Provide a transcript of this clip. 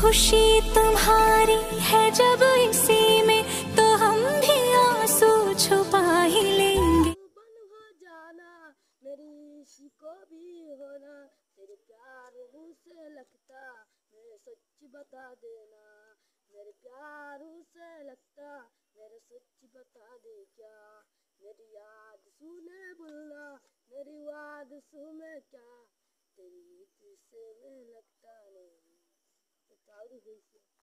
खुशी तुम्हारी है जब इसी में तो हम भी आँसू छुपा ही लेंगे। हो जाना, मेरी इश्क को भी होना, तेरे प्यार से लगता, मेरे सच बता देना। मेरे प्यार से लगता, मेरे सच बता दे क्या। मेरी याद सुने बुलना, मेरी याद सुने क्या। तेरी से